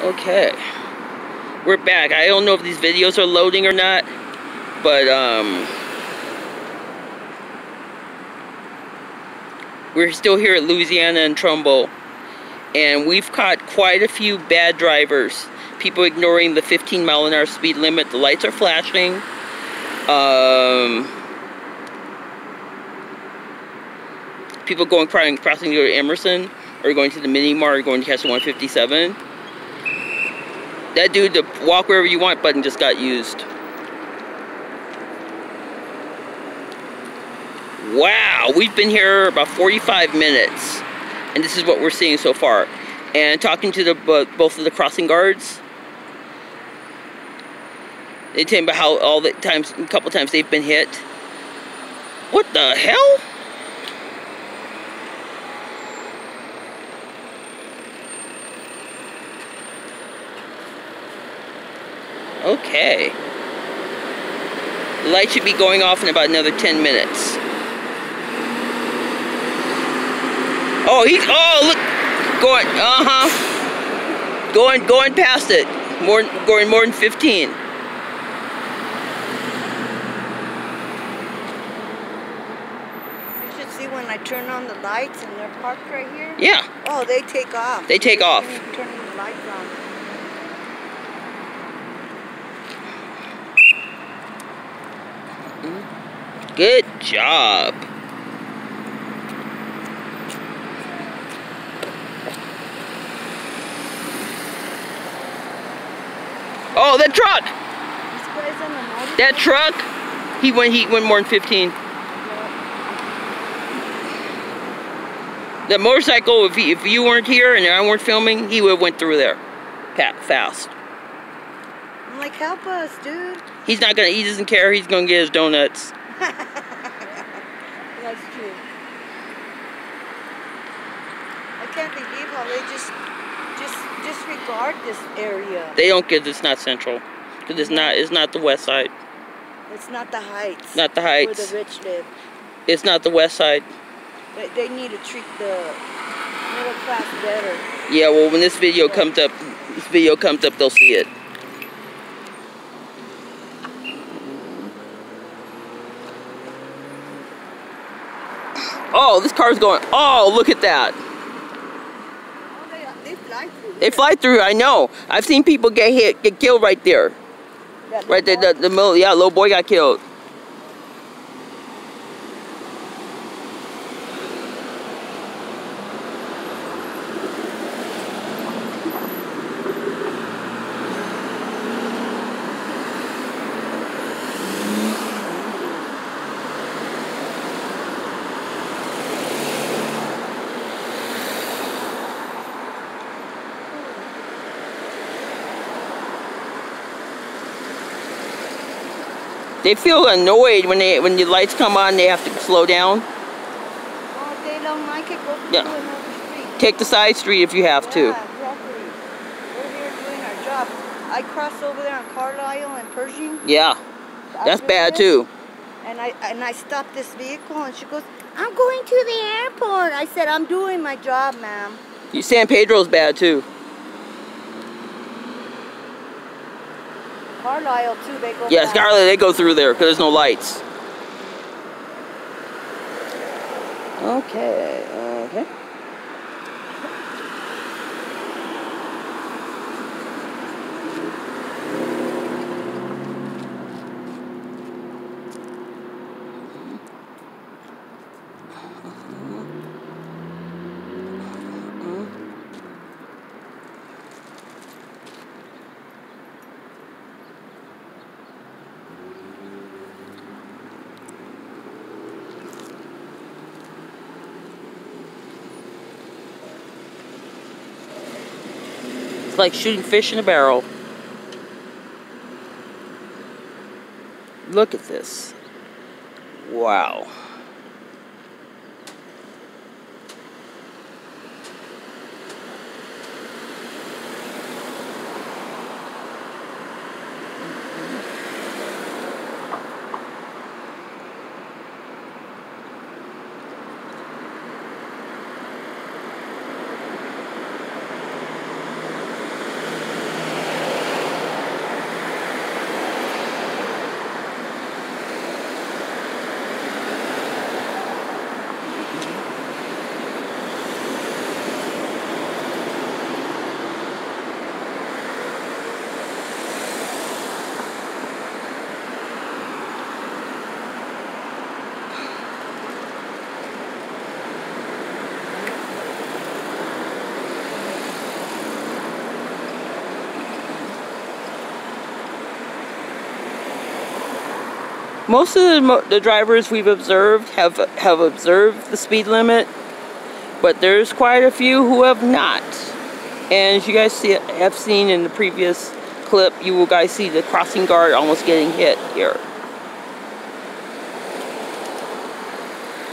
Okay. We're back. I don't know if these videos are loading or not, but um we're still here at Louisiana and Trumbull. And we've caught quite a few bad drivers. People ignoring the 15 mile an hour speed limit. The lights are flashing. Um, people going crossing go to Emerson or going to the mini mart or going to catch the 157 that dude, the walk wherever you want button just got used. Wow, we've been here about 45 minutes, and this is what we're seeing so far. And talking to the both of the crossing guards, they tell me about how all the times, a couple times they've been hit. What the hell? Okay. Light should be going off in about another 10 minutes. Oh, he's, oh, look, going, uh-huh. Going, going past it. More, going more than 15. You should see when I turn on the lights and they're parked right here. Yeah. Oh, they take off. They take off. Turning the lights on. Good job. Oh, that truck! That truck, he went he went more than 15. The motorcycle, if, he, if you weren't here and I weren't filming, he would have went through there. Fast. I'm like, help us, dude. He's not gonna, he doesn't care, he's gonna get his donuts. That's true. I can't believe how they just just disregard this area. They don't get it's not central. Cause it's not it's not the west side. It's not the heights. Not the heights. Where the rich live. It's not the west side. They, they need to treat the middle class better. Yeah, well when this video comes up this video comes up they'll see it. Oh, this car's going. Oh, look at that. Oh, they, they, fly through. They fly through. I know. I've seen people get hit, get killed right there. Right there, the, the, the yeah, little boy got killed. They feel annoyed when they when the lights come on. They have to slow down. They don't like it. Go yeah. street. Take the side street if you have yeah, to. exactly. We're here doing our job. I crossed over there on Carlisle and Pershing. Yeah, that's bad too. And I and I stopped this vehicle and she goes, "I'm going to the airport." I said, "I'm doing my job, ma'am." San Pedro's bad too. Carlisle too, they go Yes, Carlisle, they go through there because there's no lights. Okay, okay. Like shooting fish in a barrel. Look at this. Wow. Most of the, the drivers we've observed have have observed the speed limit, but there's quite a few who have not. And as you guys see, have seen in the previous clip, you will guys see the crossing guard almost getting hit here.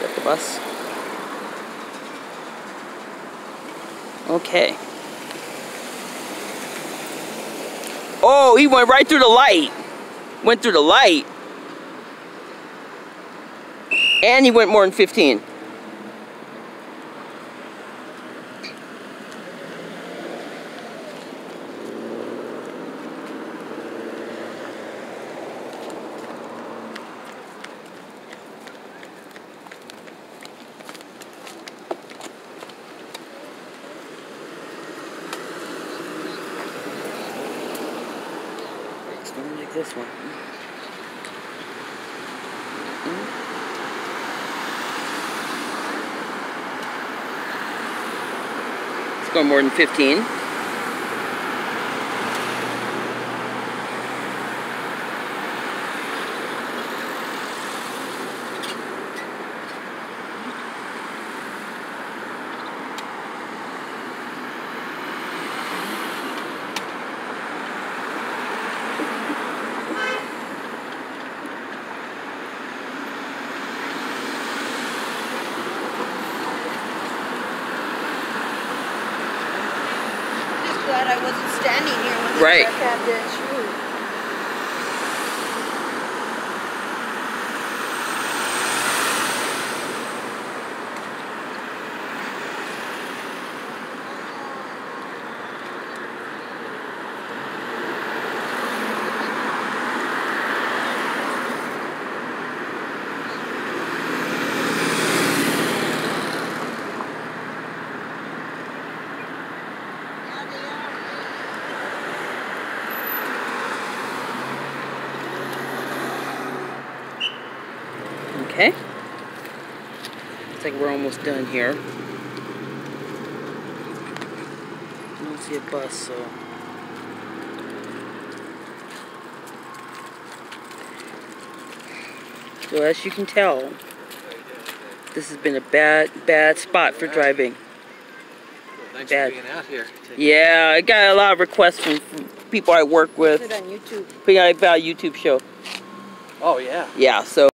Got the bus. Okay. Oh, he went right through the light. Went through the light. And he went more than 15. It's going like this one. It's going more than 15. Just glad I wasn't standing here when Right. Okay. Looks like we're almost done here. I don't see a bus, so. So as you can tell, this has been a bad, bad spot for driving. Thanks Bad. for being out here. Yeah, I got a lot of requests from from people I work Put it with. on YouTube. Big about YouTube show. Oh yeah. Yeah, so.